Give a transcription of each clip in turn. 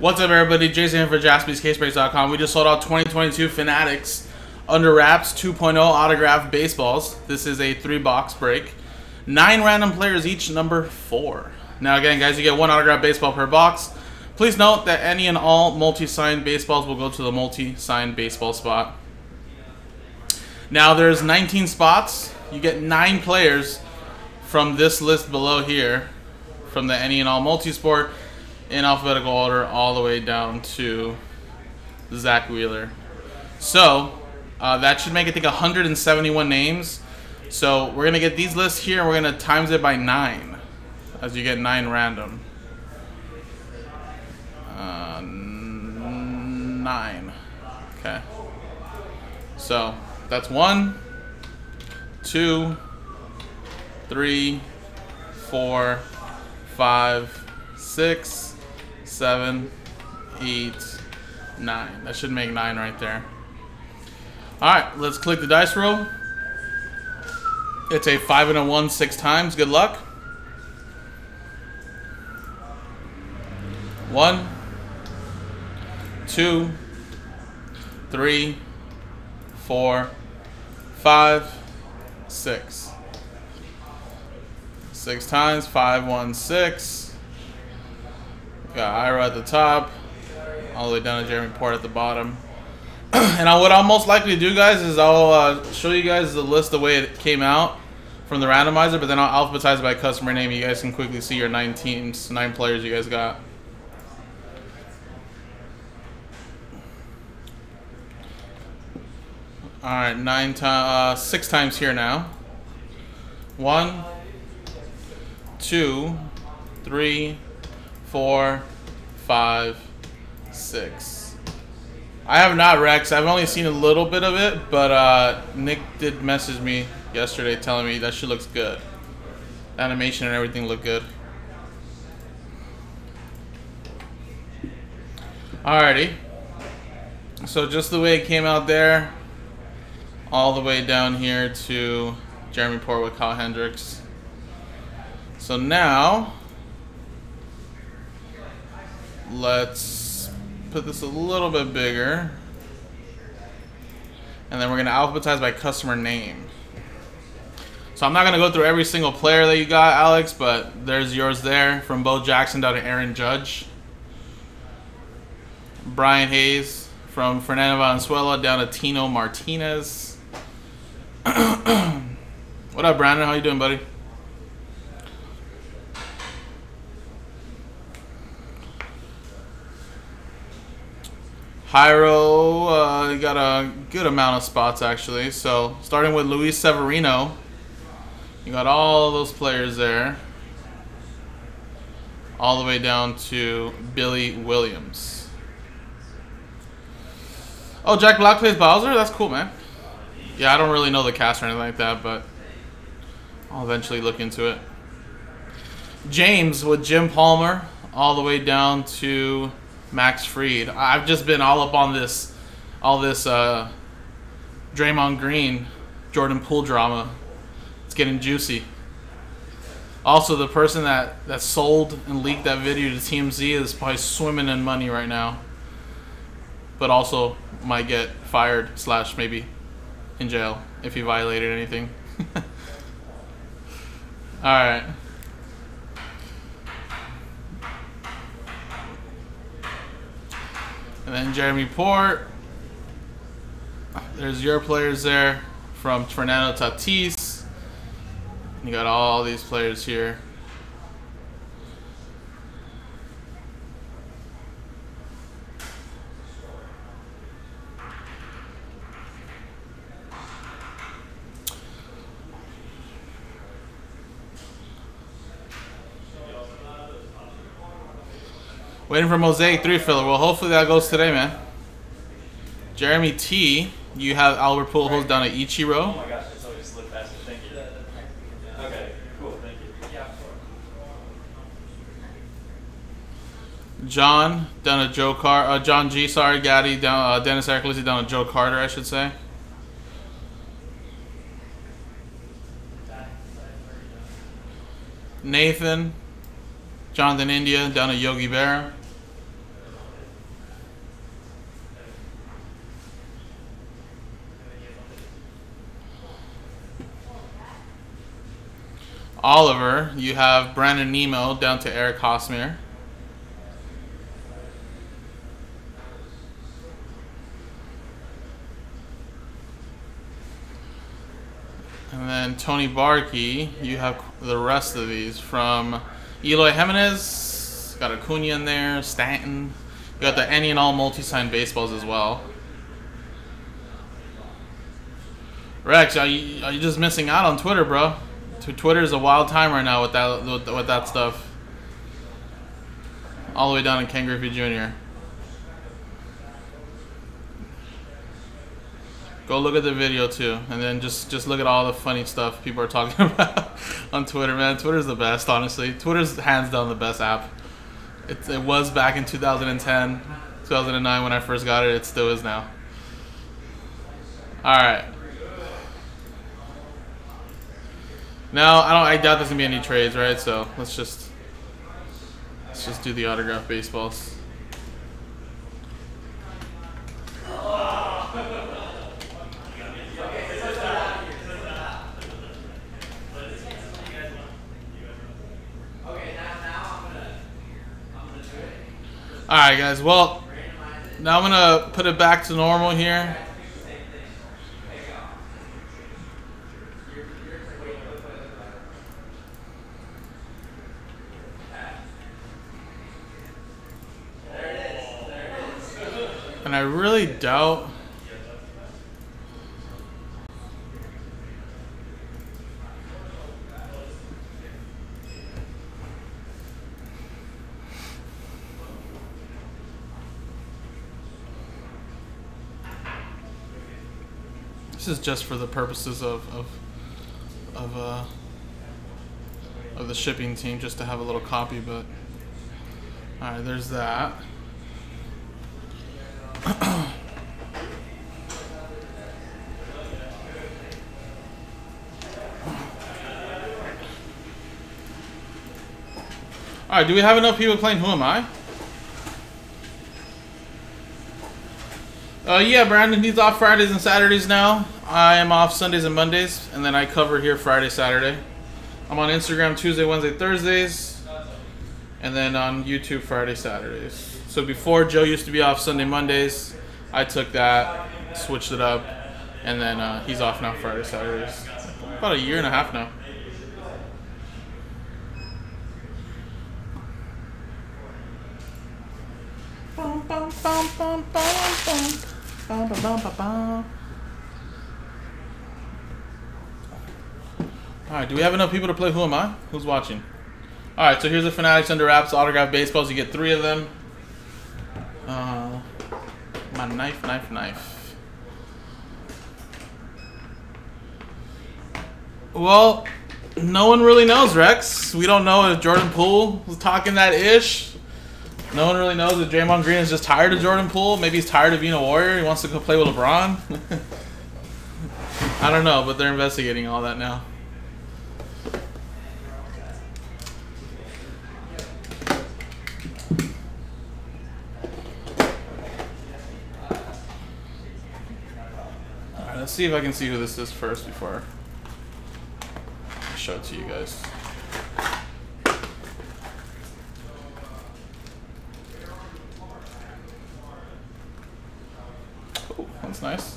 What's up, everybody? Jason here for JaspysCaseBreaks.com. We just sold out 2022 Fanatics Under Wraps 2.0 autographed baseballs. This is a three-box break. Nine random players each, number four. Now, again, guys, you get one autographed baseball per box. Please note that any and all multi-signed baseballs will go to the multi-signed baseball spot. Now, there's 19 spots. You get nine players from this list below here, from the any and all multi-sport in alphabetical order all the way down to Zack Wheeler. So uh, that should make I think 171 names. So we're gonna get these lists here and we're gonna times it by nine, as you get nine random. Uh, nine. Okay. So that's one, two, three, four, five, six seven, eight, nine. That should make nine right there. Alright, let's click the dice roll. It's a five and a one six times. Good luck. One, two, three, four, five, six. Six times, five, one, six. Got Ira at the top, all the way down to Jeremy Port at the bottom. and I, what I'll most likely do, guys, is I'll uh, show you guys the list the way it came out from the randomizer, but then I'll alphabetize by customer name. You guys can quickly see your nine teams, nine players you guys got. All right, nine times, uh, six times here now. One, two, three, four, five, six. I have not Rex. I've only seen a little bit of it, but uh, Nick did message me yesterday telling me that she looks good. Animation and everything look good. Alrighty. So just the way it came out there, all the way down here to Jeremy Port with Kyle Hendricks. So now let's put this a little bit bigger. And then we're going to alphabetize by customer name. So I'm not going to go through every single player that you got, Alex, but there's yours there from Bo Jackson down to Aaron Judge. Brian Hayes from Fernando Valenzuela down to Tino Martinez. what up, Brandon? How you doing, buddy? Pyro uh, got a good amount of spots actually. So starting with Luis Severino, you got all those players there, all the way down to Billy Williams. Oh, Jack Black plays Bowser. That's cool, man. Yeah, I don't really know the cast or anything like that, but I'll eventually look into it. James with Jim Palmer, all the way down to Max Fried. I've just been all up on this, all this uh, Draymond Green, Jordan Poole drama. It's getting juicy. Also, the person that, that sold and leaked that video to TMZ is probably swimming in money right now. But also might get fired slash maybe in jail if he violated anything. Alright. And then Jeremy Port. There's your players there from Fernando Tatis. You got all these players here. Waiting for Mosaic 3 filler. Well, hopefully that goes today, man. Jeremy T, you have Albert Pujols down at Ichiro. Oh my gosh, it's always slipped past Thank you. Okay, cool. Thank you. John down at Joe Car. Uh, John G. Sorry, Gaddy down. Uh, Dennis Eckersley down at Joe Carter, I should say. Nathan, Jonathan India down at Yogi Berra. Oliver, you have Brandon Nimmo down to Eric Hosmer. And then Tony Barkey, you have the rest of these from Eloy Jimenez, got Acuna in there, Stanton. You got the any and all multi-sign baseballs as well. Rex, are you, are you just missing out on Twitter, bro? Twitter is a wild time right now with that with, with that stuff. All the way down in Ken Griffey Jr. Go look at the video too, and then just just look at all the funny stuff people are talking about on Twitter. Man, Twitter's the best, honestly. Twitter's hands down the best app. It, it was back in 2010, 2009 when I first got it. It still is now. All right. Now I don't. I doubt there's gonna be any trades, right? So let's just let's just do the autograph baseballs. Alright guys, well, now I'm going to put it back to normal here. And I doubt This is just for the purposes of of of uh of the shipping team, just to have a little copy. But all right, there's that. Right, do we have enough people playing Who Am I? Uh, yeah, Brandon, he's off Fridays and Saturdays now. I am off Sundays and Mondays, and then I cover here Friday, Saturday. I'm on Instagram Tuesday, Wednesday, Thursdays, and then on YouTube Friday, Saturdays. So before Joe used to be off Sunday, Mondays, I took that, switched it up, and then uh, he's off now Friday, Saturdays. About a year and a half now. Bum, bum, bum, Alright, do we have enough people to play Who Am I? Who's watching? Alright, so here's the Fanatics Under Wraps autograph baseballs. You get three of them. Uh, my knife, knife, knife. Well, no one really knows, Rex. We don't know if Jordan Poole was talking that ish. No one really knows if Draymond Green is just tired of Jordan Poole. Maybe he's tired of being a Warrior. He wants to go play with LeBron. I don't know, but they're investigating all that now. Let's see if I can see who this is first before I show it to you guys. Oh, that's nice.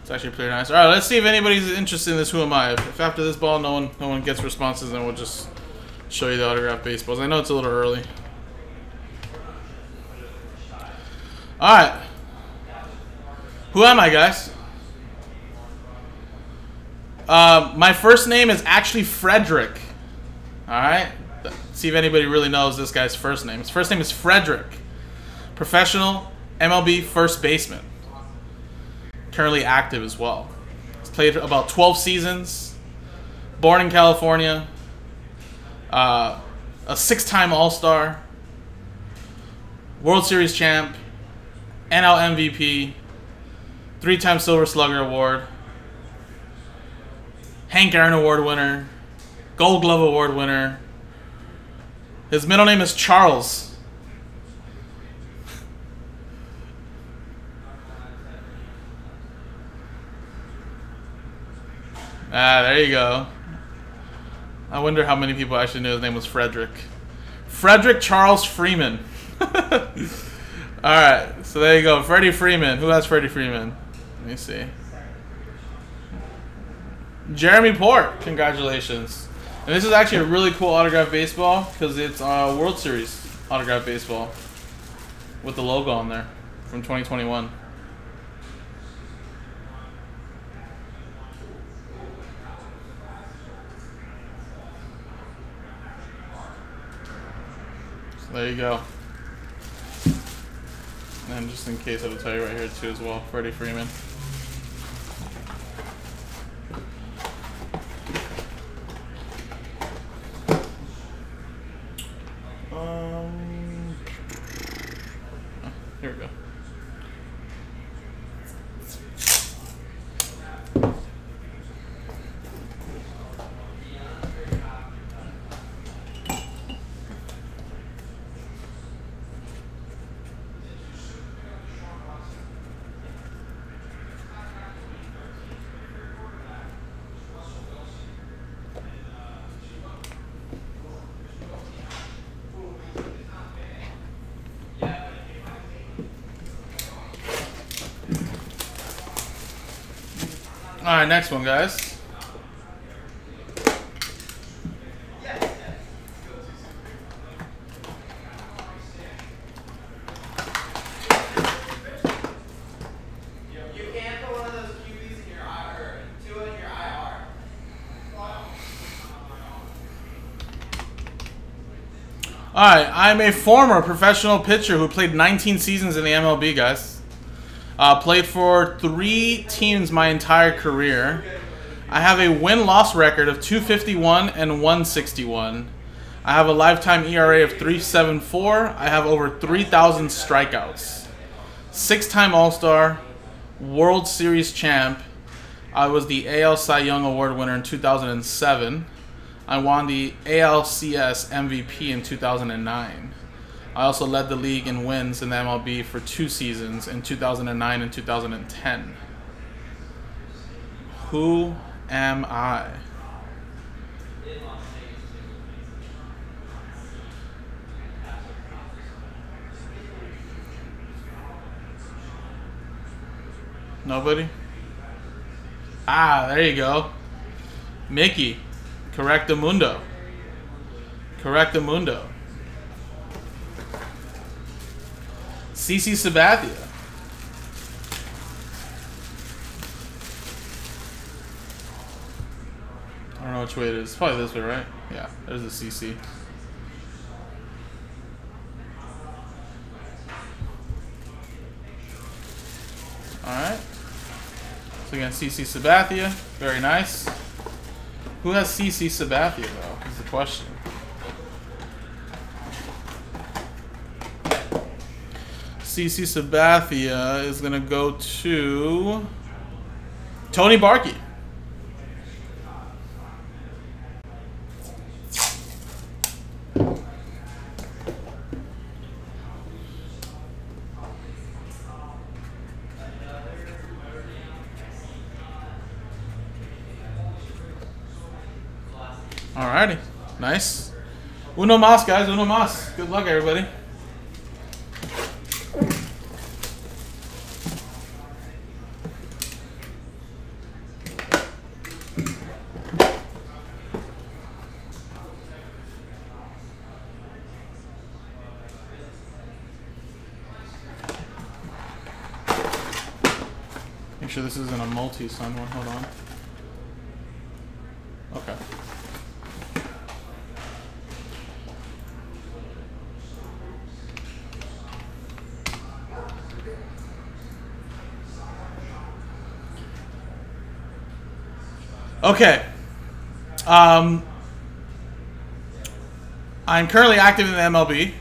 It's actually pretty nice. All right, let's see if anybody's interested in this. Who am I? If after this ball, no one, no one gets responses, then we'll just show you the autograph baseballs. I know it's a little early. All right. Who am I, guys? Uh, my first name is actually Frederick. All right. See if anybody really knows this guy's first name. His first name is Frederick. Professional MLB first baseman. Currently active as well. He's played about 12 seasons. Born in California. Uh, a six-time All-Star. World Series champ. NL MVP. Three-time Silver Slugger Award. Hank Aaron Award winner, Gold Glove Award winner. His middle name is Charles. Ah, there you go. I wonder how many people actually knew his name was Frederick. Frederick Charles Freeman. All right, so there you go, Freddie Freeman. Who has Freddie Freeman? Let me see. Jeremy Port, congratulations. And this is actually a really cool autograph baseball because it's uh, World Series autograph baseball with the logo on there from 2021. There you go. And just in case, I'll tell you right here too as well, Freddie Freeman. Um, here we go. All right, next one, guys. You can't put one of those QBs in your IR, two in your IR. All right, I'm a former professional pitcher who played 19 seasons in the MLB, guys. Uh, played for three teams my entire career. I have a win-loss record of 251 and 161. I have a lifetime ERA of 374. I have over 3,000 strikeouts. Six-time All-Star, World Series champ. I was the AL Cy Young Award winner in 2007. I won the ALCS MVP in 2009. I also led the league in wins in the MLB for two seasons in 2009 and 2010. Who am I? Nobody? Ah, there you go. Mickey. Correctamundo. Correctamundo. CC Sabathia. I don't know which way it is. Probably this way, right? Yeah, there's the CC. Alright. So again, CC Sabathia. Very nice. Who has CC Sabathia, though, is the question. CC Sabathia is going to go to Tony Barkey. Alrighty. Nice. Uno mas, guys. Uno mas. Good luck, everybody. This isn't a multi-sun one. Hold on. Okay. Okay. Um, I'm currently active in the MLB.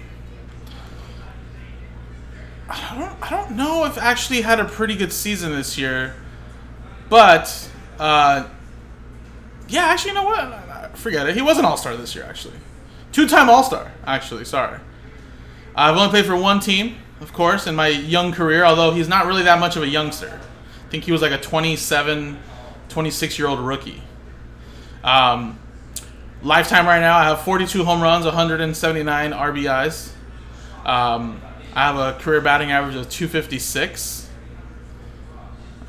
I don't, I don't know if actually had a pretty good season this year, but uh, yeah, actually, you know what? Forget it. He was an All Star this year, actually. Two time All Star, actually. Sorry. I've only played for one team, of course, in my young career, although he's not really that much of a youngster. I think he was like a 27, 26 year old rookie. Um, lifetime right now, I have 42 home runs, 179 RBIs. Um, I have a career batting average of 256.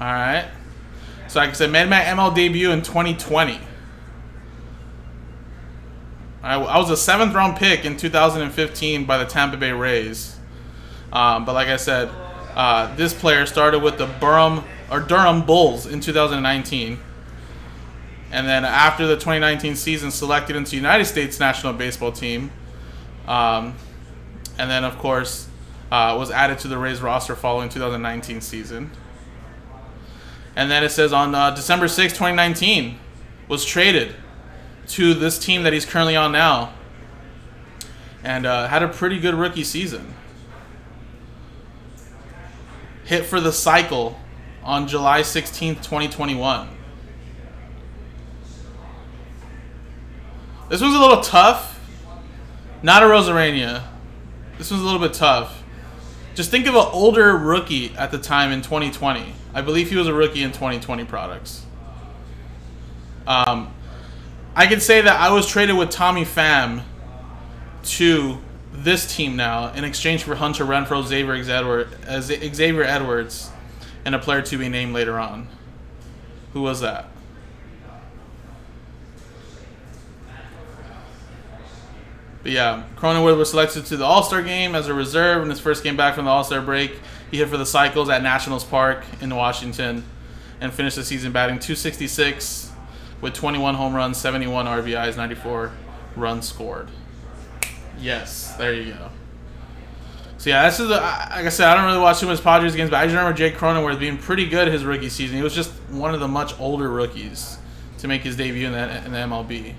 All right. So like I said, made my ML debut in 2020. I, I was a seventh round pick in 2015 by the Tampa Bay Rays. Um, but like I said, uh, this player started with the Durham or Durham Bulls in 2019, and then after the 2019 season, selected into United States national baseball team, um, and then of course uh, was added to the Rays roster following 2019 season. And then it says on uh, December 6, 2019, was traded to this team that he's currently on now, and uh, had a pretty good rookie season hit for the cycle on July 16th, 2021. This was a little tough. Not Arozarena. This was a little bit tough. Just think of an older rookie at the time in 2020. I believe he was a rookie in 2020 products. Um, I can say that I was traded with Tommy Pham to this team now in exchange for Hunter Renfroe, Xavier Edwards, uh, Xavier Edwards, and a player to be named later on. Who was that? But yeah, Cronenworth was selected to the All Star game as a reserve in his first game back from the All Star break. He hit for the Cycles at Nationals Park in Washington and finished the season batting 266 with 21 home runs, 71 RBIs, 94 runs scored. Yes, there you go. So yeah, this is a, like I said, I don't really watch too much Padres games, but I just remember Jake Cronenworth being pretty good his rookie season. He was just one of the much older rookies to make his debut in the, in the MLB.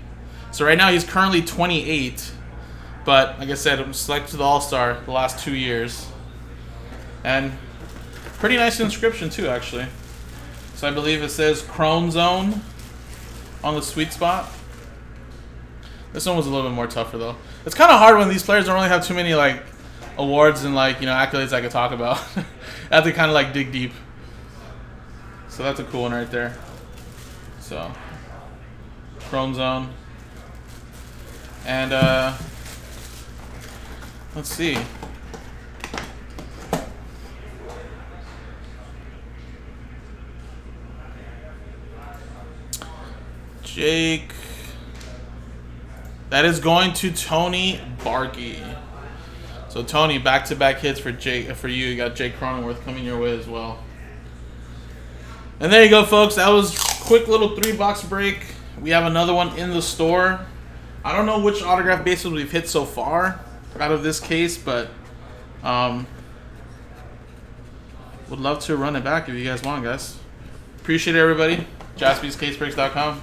So right now he's currently 28, but like I said, I'm selected to the All Star the last two years, and pretty nice inscription too, actually. So I believe it says Crone Zone on the sweet spot. This one was a little bit more tougher though. It's kind of hard when these players don't really have too many like awards and like you know accolades I could talk about. I have to kind of like dig deep. So that's a cool one right there. So Crone Zone. And uh let's see. Jake that is going to Tony Barkey. So Tony, back-to-back hits for Jake uh, for you. You got Jake Cronenworth coming your way as well. And there you go, folks. That was quick little three-box break. We have another one in the store. I don't know which autograph bases we've hit so far out of this case, but um, would love to run it back if you guys want, guys. Appreciate it, everybody. JaspysCaseBreaks.com.